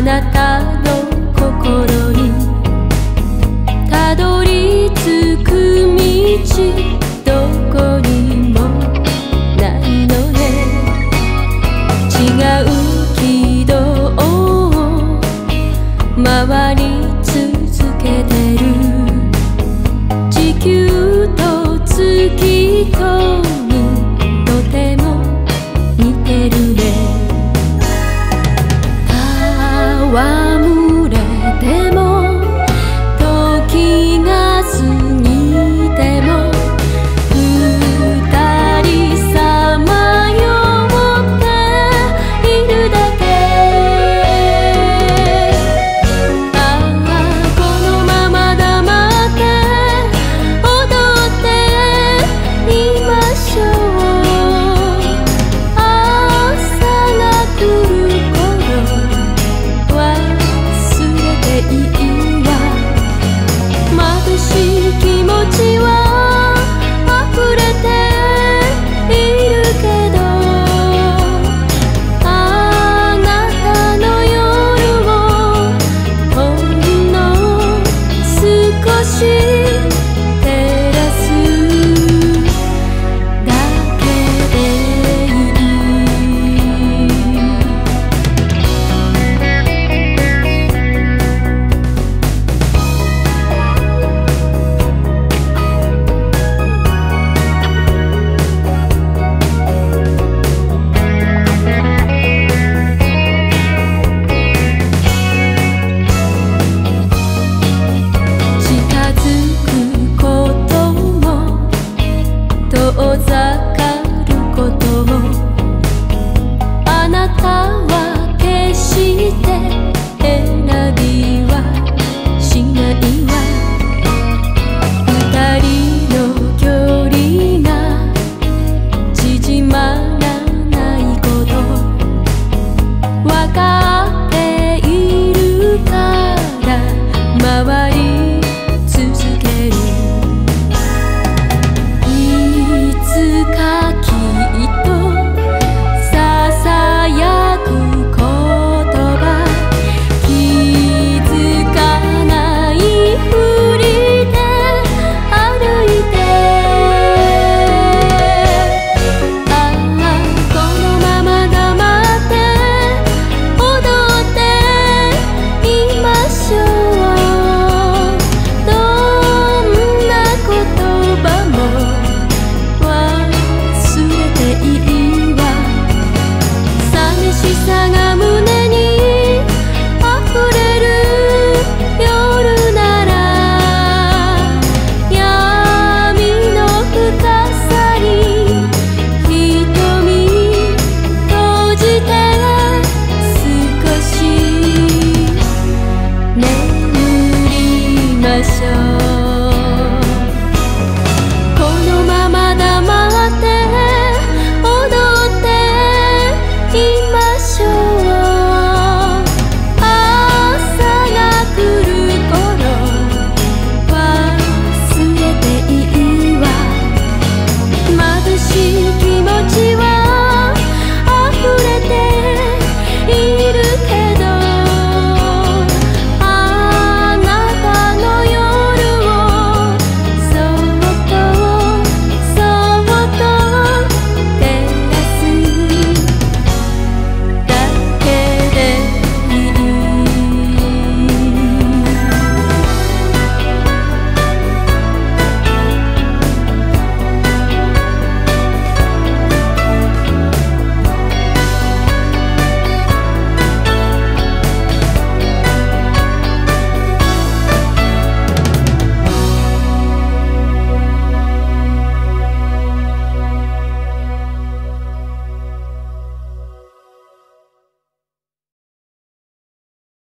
あなたの心にたどり着く道どこにもないのね違う軌道を回り続けてる地球と月と